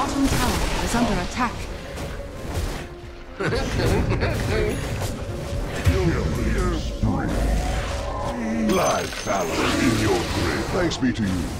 bottom tower is under attack. Lie fallow in your grave. Thanks be to you.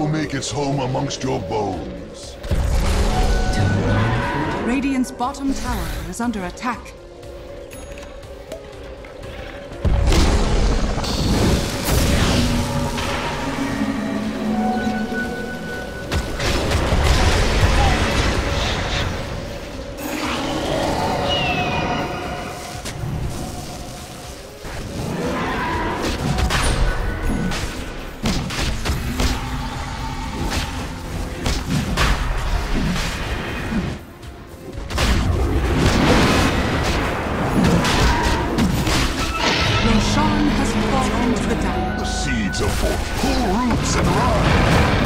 Will make its home amongst your bones. Radiant's bottom tower is under attack. The seeds of forth. Pull roots and run!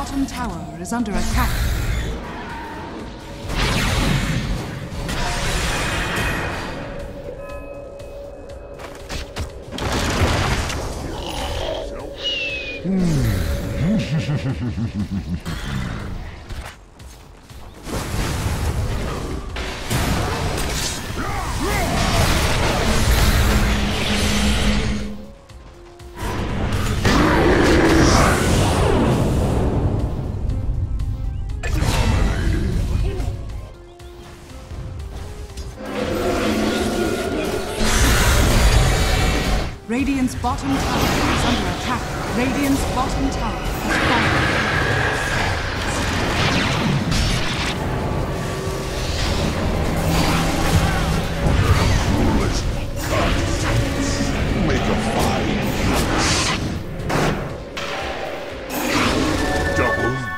Bottom tower is under attack. Radiant's bottom tower is under attack. Radiant's bottom tower has fallen.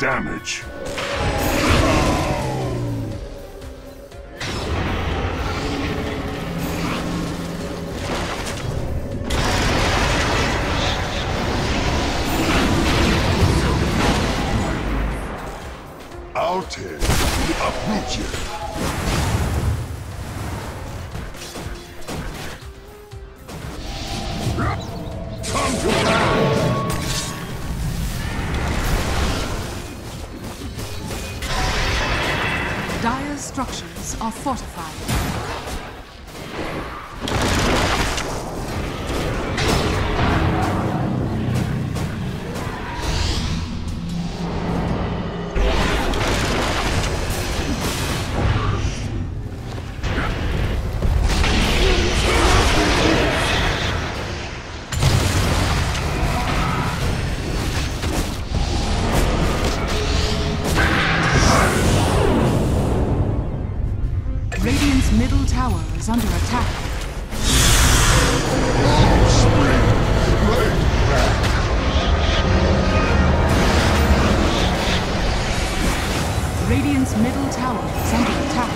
Damage. Are fortified. Middle tower is under attack.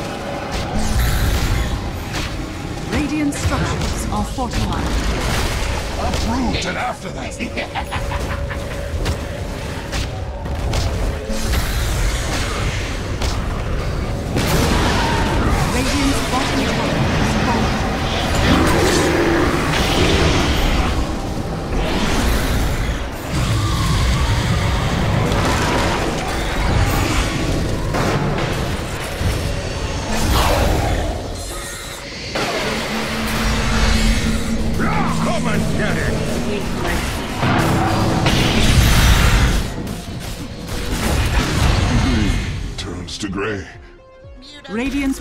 Radiant structures are fortified. Uproot and after that.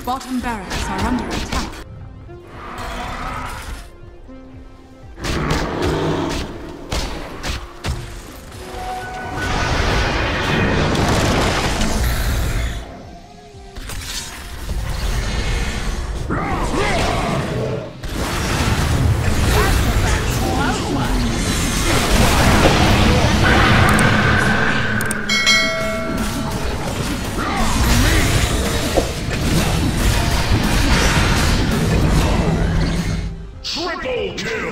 bottom barracks are under Triple kill!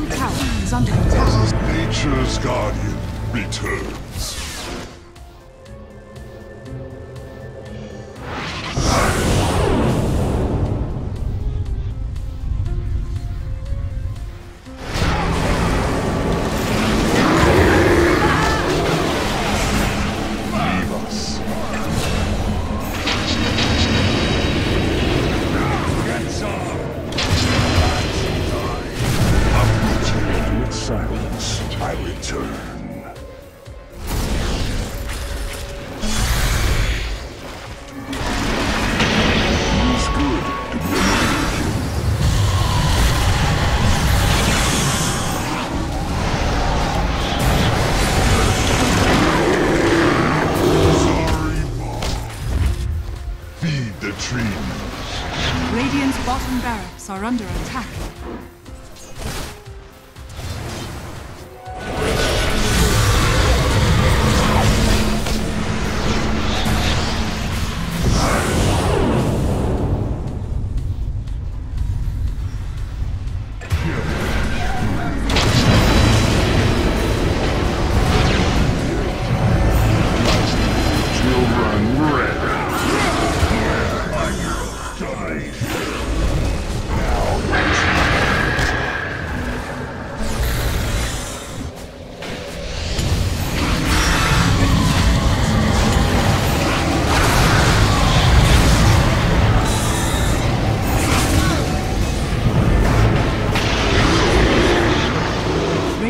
Middle tower is under attack. Nature's guardian returns. Feed the tree. Radiant's bottom barracks are under attack.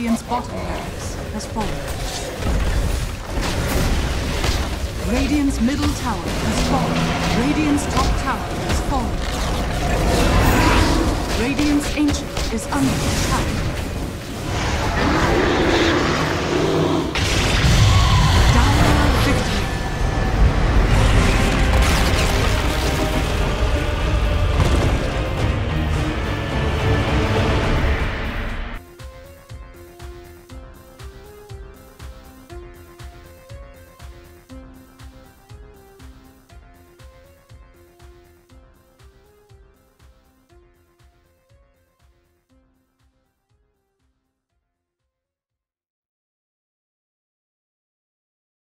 Radiant's bottom barracks has fallen. Radiant's middle tower has fallen. Radiant's top tower has fallen. Radiant's ancient is under.